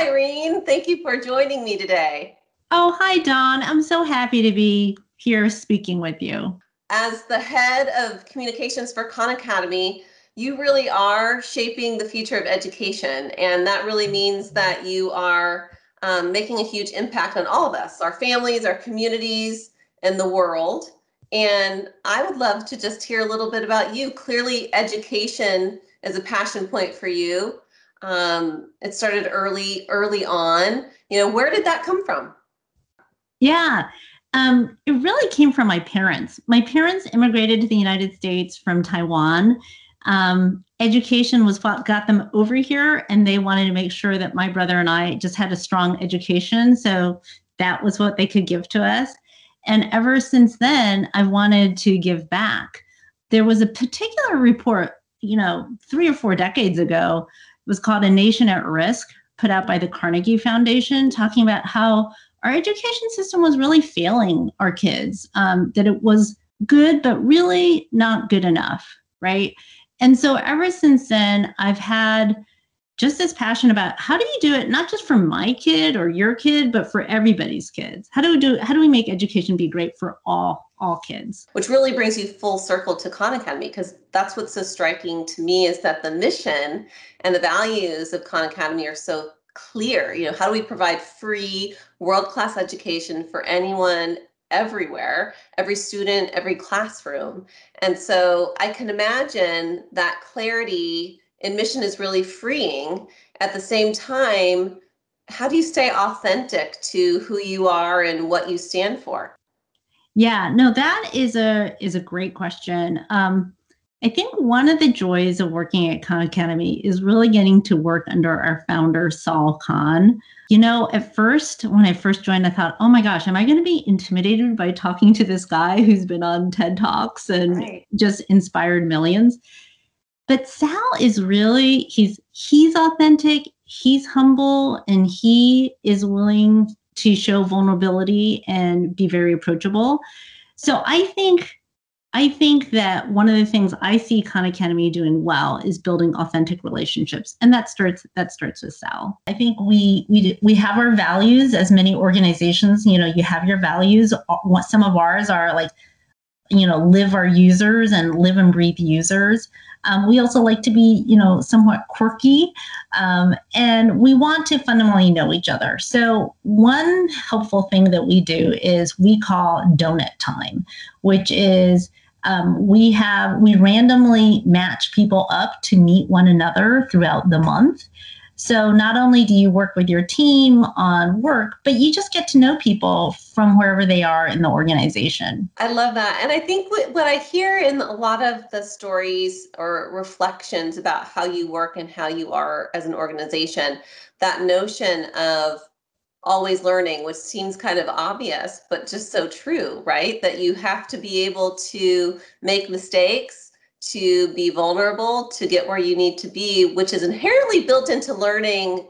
Eirene. Thank you for joining me today. Oh, hi, Dawn. I'm so happy to be here speaking with you. As the head of communications for Khan Academy, you really are shaping the future of education. And that really means that you are um, making a huge impact on all of us, our families, our communities, and the world. And I would love to just hear a little bit about you. Clearly, education is a passion point for you. Um, it started early, early on. You know, where did that come from? Yeah, um, it really came from my parents. My parents immigrated to the United States from Taiwan. Um, education was what got them over here, and they wanted to make sure that my brother and I just had a strong education. So that was what they could give to us. And ever since then, I wanted to give back. There was a particular report, you know, three or four decades ago, was called A Nation at Risk, put out by the Carnegie Foundation, talking about how our education system was really failing our kids, um, that it was good, but really not good enough, right? And so ever since then, I've had just this passion about how do you do it not just for my kid or your kid but for everybody's kids? How do we do how do we make education be great for all all kids? Which really brings you full circle to khan academy because that's what's so striking to me is that the mission and the values of khan academy are so clear. You know how do we provide free world class education for anyone everywhere every student every classroom? And so i can imagine that clarity and mission is really freeing. At the same time, how do you stay authentic to who you are and what you stand for? Yeah, no, that is a is a great question. Um, I think one of the joys of working at Khan Academy is really getting to work under our founder, Sal Khan. You know, at first, when I first joined, I thought, oh my gosh, am I going to be intimidated by talking to this guy who's been on TED Talks and right. just inspired millions? But Sal is really he's he's authentic, he's humble, and he is willing to show vulnerability and be very approachable. So I think I think that one of the things I see Khan Academy doing well is building authentic relationships, and that starts that starts with Sal. I think we we we have our values as many organizations. You know, you have your values. Some of ours are like, you know, live our users and live and breathe users. Um, we also like to be, you know, somewhat quirky, um, and we want to fundamentally know each other. So one helpful thing that we do is we call donut time, which is um, we have we randomly match people up to meet one another throughout the month so not only do you work with your team on work, but you just get to know people from wherever they are in the organization. I love that. And I think what, what I hear in a lot of the stories or reflections about how you work and how you are as an organization, that notion of always learning, which seems kind of obvious, but just so true, right? That you have to be able to make mistakes to be vulnerable to get where you need to be, which is inherently built into learning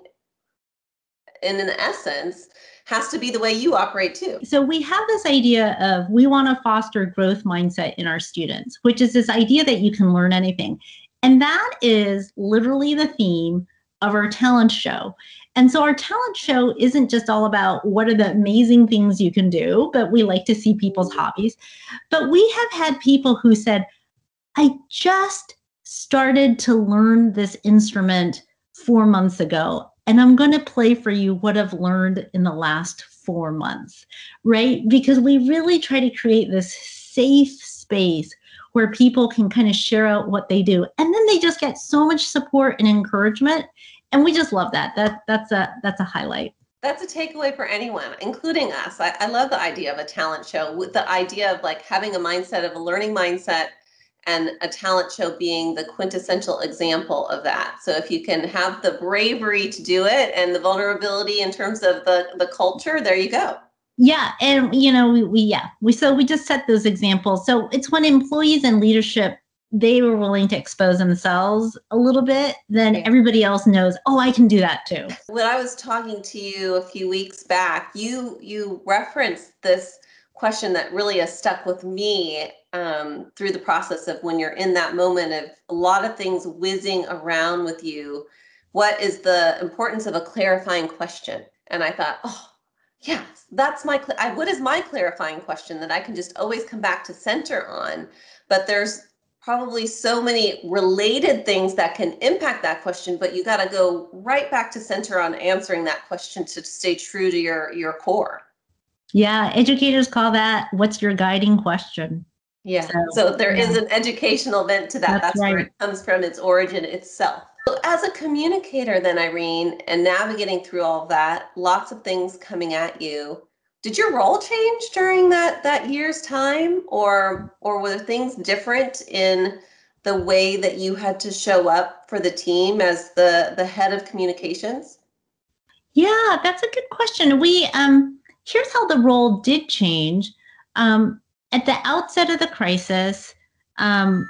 in an essence has to be the way you operate too. So we have this idea of we want to foster growth mindset in our students, which is this idea that you can learn anything. And that is literally the theme of our talent show. And so our talent show isn't just all about what are the amazing things you can do, but we like to see people's mm-hmm. hobbies. But we have had people who said, I just started to learn this instrument four months ago, and I'm going to play for you what I've learned in the last four months, right? Because we really try to create this safe space where people can kind of share out what they do, and then they just get so much support and encouragement, and we just love that. That that's a that's a highlight. That's a takeaway for anyone, including us. I, I love the idea of a talent show with the idea of like having a mindset of a learning mindset and a talent show being the quintessential example of that. So if you can have the bravery to do it and the vulnerability in terms of the the culture, there you go. Yeah, and you know, we, we yeah, we so we just set those examples. So it's when employees and leadership they were willing to expose themselves a little bit, then everybody else knows, oh, I can do that too. When I was talking to you a few weeks back, you you referenced this question that really has stuck with me um, through the process of when you're in that moment of a lot of things whizzing around with you what is the importance of a clarifying question? And I thought, oh, yes, that's my, I, what is my clarifying question that I can just always come back to center on? But there's probably so many related things that can impact that question, but you got to go right back to center on answering that question to stay true to your, your core. Yeah, educators call that what's your guiding question? Yeah. So, so there yeah. is an educational bent to that. That's, That's right. where it comes from, its origin itself. So as a communicator, then, Eirene, and navigating through all of that, lots of things coming at you. Did your role change during that that year's time, or or were things different in the way that you had to show up for the team as the the head of communications? Yeah, that's a good question. We um here's how the role did change. Um, at the outset of the crisis, um,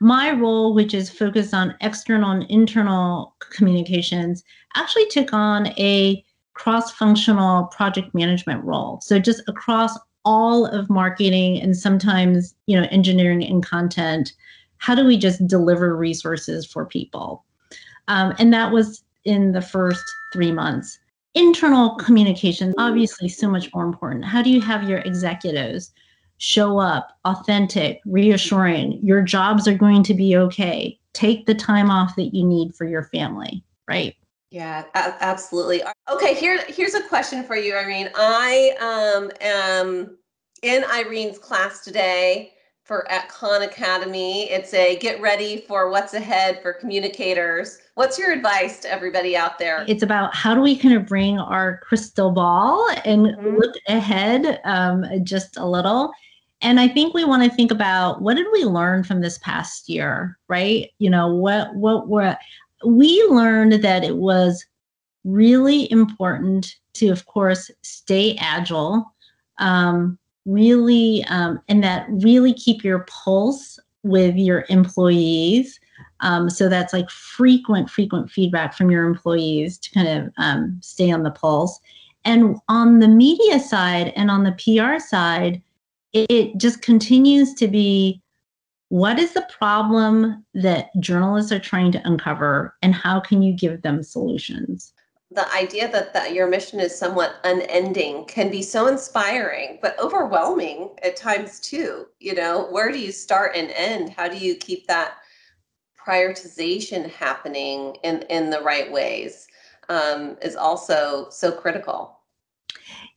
my role, which is focused on external and internal communications, actually took on a cross functional project management role. So, just across all of marketing and sometimes, you know, engineering and content, how do we just deliver resources for people? Um, and that was in the first three months. Internal communications, obviously, so much more important. How do you have your executives? Show up authentic, reassuring. Your jobs are going to be okay. Take the time off that you need for your family, right? Yeah, absolutely. Okay, here here's a question for you, Eirene. I um, am in Eirene's class today for at Khan Academy. It's a get ready for what's ahead for communicators. What's your advice to everybody out there? It's about how do we kind of bring our crystal ball and mm-hmm. look ahead um, just a little and i think we want to think about what did we learn from this past year right? You know what what were we learned that it was really important to of course stay agile um, really um, and that really keep your pulse with your employees um, so that's like frequent frequent feedback from your employees to kind of um, stay on the pulse. And on the media side and on the pr side it just continues to be what is the problem that journalists are trying to uncover and how can you give them solutions? The idea that, that your mission is somewhat unending can be so inspiring but overwhelming at times too you know? Where do you start and end? How do you keep that prioritization happening in in the right ways um, is also so critical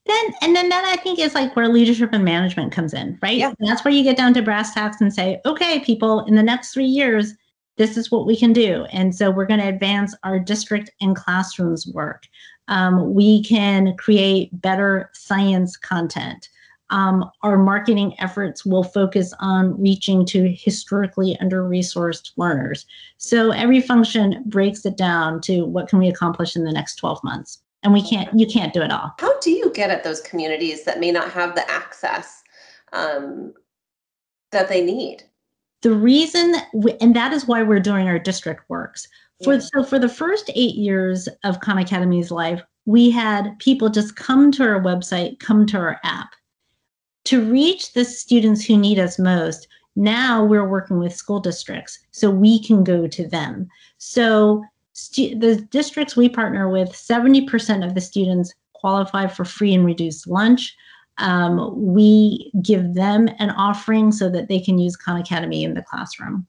then and then that I think is like where leadership and management comes in, right? Yeah. And that's where you get down to brass tacks and say, okay, people, in the next three years, this is what we can do. And so we're going to advance our district and classrooms work. Um, we can create better science content. Um, our marketing efforts will focus on reaching to historically under resourced learners. So every function breaks it down to what can we accomplish in the next 12 months and we can't you can't do it all. How do you get at those communities that may not have the access um, that they need? The reason we, and that is why we're doing our district works. For yeah. so for the first eight years of khan academy's life we had people just come to our website come to our app. To reach the students who need us most now we're working with school districts so we can go to them. So the districts we partner with, 70% of the students qualify for free and reduced lunch. Um, we give them an offering so that they can use Khan Academy in the classroom.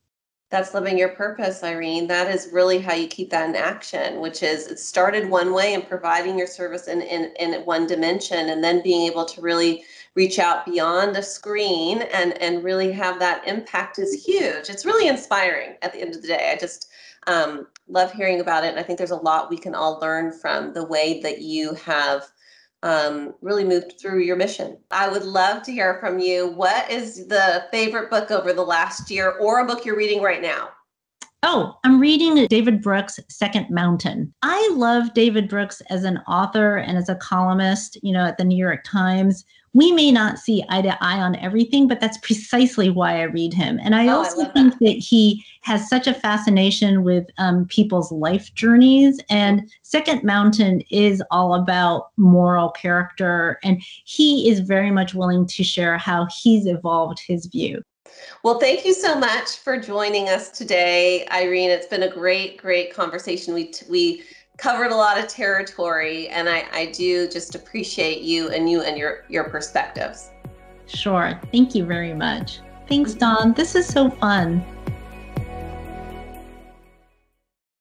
That's living your purpose, Eirene. That is really how you keep that in action, which is it started one way and providing your service in, in, in one dimension and then being able to really reach out beyond a screen and, and really have that impact is huge. It's really inspiring at the end of the day. I just um, love hearing about it. And I think there's a lot we can all learn from the way that you have um, really moved through your mission. I would love to hear from you. What is the favorite book over the last year or a book you're reading right now? Oh, I'm reading David Brooks' Second Mountain. I love David Brooks as an author and as a columnist, you know, at the New York Times we may not see eye to eye on everything, but that's precisely why I read him. And I oh, also I think that. that. he has such a fascination with um, people's life journeys. And Second Mountain is all about moral character. And he is very much willing to share how he's evolved his view. Well, thank you so much for joining us today, Eirene. It's been a great, great conversation. We we covered a lot of territory, and I, I do just appreciate you and you and your your perspectives. Sure. Thank you very much. Thanks, Dawn. This is so fun.